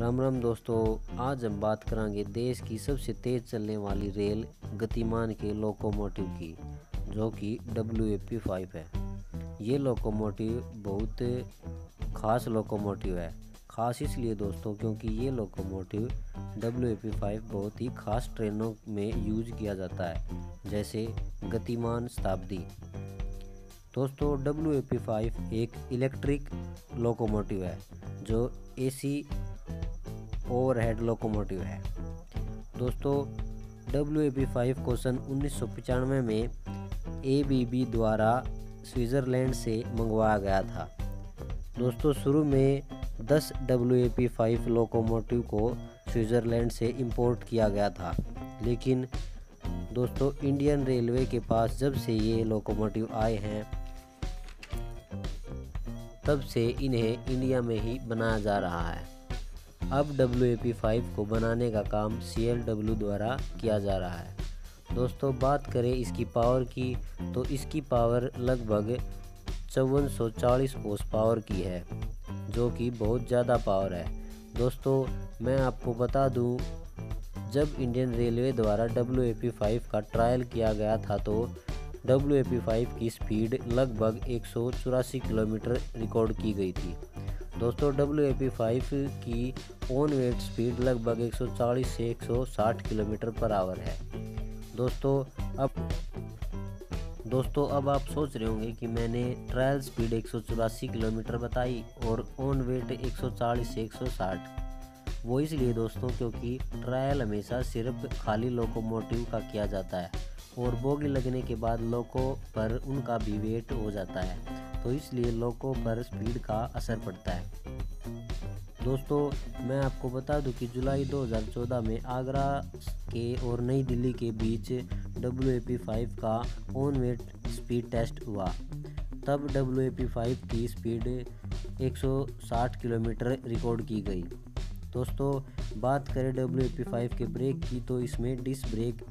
राम राम दोस्तों, आज हम बात करेंगे देश की सबसे तेज चलने वाली रेल गतिमान के लोकोमोटिव की, जो कि डब्ल्यू ए पी फाइव है। ये लोकोमोटिव बहुत खास लोकोमोटिव है। खास इसलिए दोस्तों, क्योंकि ये locomotive W A P five बहुत ही खास ट्रेनों में यूज़ किया जाता है, जैसे गतिमान शताब्दी। दोस्तों डब्ल्यू ए पी फाइव एक इलेक्ट्रिक लोकोमोटिव है, जो एसी ओवरहेड लोकोमोटिव है। दोस्तों डब्ल्यू ए पी फाइव को सन उन्नीस में ए बी बी द्वारा स्विट्ज़रलैंड से मंगवाया गया था। दोस्तों, शुरू में 10 W A P five locomotive को स्विट्ज़रलैंड से इंपोर्ट किया गया था। लेकिन, दोस्तों, इंडियन रेलवे के पास जब से ये लोकोमोटिव आए हैं, तब से इन्हें इंडिया में ही बनाया जा रहा है। अब डब्ल्यू ए पी फाइव को बनाने का काम डब्ल्यू द्वारा किया जा रहा है। दोस्तों, बात करें इसकी पावर की तो इसकी पावर लगभग चौवन सौ चालीस पोस्ट पावर की है, जो कि बहुत ज़्यादा पावर है। दोस्तों, मैं आपको बता दूँ, जब इंडियन रेलवे द्वारा डब्ल्यू ए पी फाइव का ट्रायल किया गया था तो डब्ल्यू ए पी फाइव की स्पीड लगभग एक सौ चौरासी किलोमीटर रिकॉर्ड की गई थी। दोस्तों डब्ल्यू ए पी फाइव की ऑन वेट स्पीड लगभग 140 से 160 किलोमीटर पर आवर है। दोस्तों, अब दोस्तों, अब आप सोच रहे होंगे कि मैंने ट्रायल स्पीड एक सौ चौरासी किलोमीटर बताई और ऑन वेट 140 से 160 वो इसलिए दोस्तों, क्योंकि ट्रायल हमेशा सिर्फ़ खाली लोकोमोटिव का किया जाता है और बोगी लगने के बाद लोको पर उनका भी वेट हो जाता है। तो इसलिए लोगों पर स्पीड का असर पड़ता है। दोस्तों, मैं आपको बता दूँ कि जुलाई 2014 में आगरा के और नई दिल्ली के बीच डब्ल्यू ए पी फाइव का ऑन वेट स्पीड टेस्ट हुआ। तब डब्ल्यू ए पी फाइव की स्पीड 160 किलोमीटर रिकॉर्ड की गई। दोस्तों, बात करें डब्ल्यू ए पी फाइव के ब्रेक की तो इसमें डिस्क ब्रेक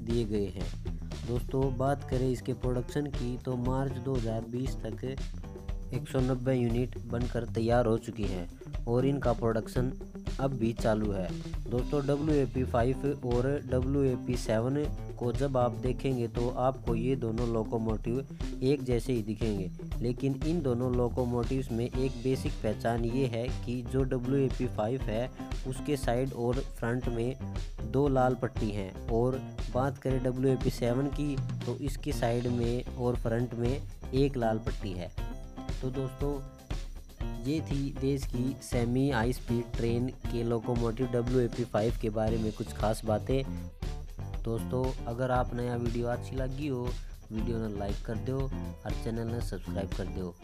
दिए गए हैं। दोस्तों, बात करें इसके प्रोडक्शन की तो मार्च 2020 तक 190 यूनिट बनकर तैयार हो चुकी हैं और इनका प्रोडक्शन अब भी चालू है। दोस्तों डब्ल्यू ए पी फाइव और डब्ल्यू ए पी सेवन को जब आप देखेंगे तो आपको ये दोनों लोकोमोटिव एक जैसे ही दिखेंगे। लेकिन इन दोनों लोकोमोटिव्स में एक बेसिक पहचान ये है कि जो डब्ल्यू ए पी फाइव है, उसके साइड और फ्रंट में दो लाल पट्टी हैं और बात करें डब्ल्यू ए पी सेवन की तो इसकी साइड में और फ्रंट में एक लाल पट्टी है। तो दोस्तों, ये थी देश की सेमी हाई स्पीड ट्रेन के locomotive W A P five के बारे में कुछ खास बातें। दोस्तों, अगर आप नया वीडियो अच्छी लगी हो, वीडियो ने लाइक कर दो और चैनल ने सब्सक्राइब कर दो।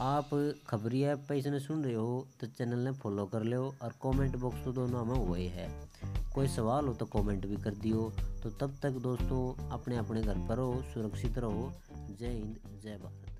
आप खबरी ऐप पर इसने सुन रहे हो तो चैनल ने फॉलो कर लो और कमेंट बॉक्स तो दोनों में हुए है। कोई सवाल हो तो कमेंट भी कर दियो। तो तब तक दोस्तों अपने अपने घर पर रहो, सुरक्षित रहो। जय हिंद, जय भारत।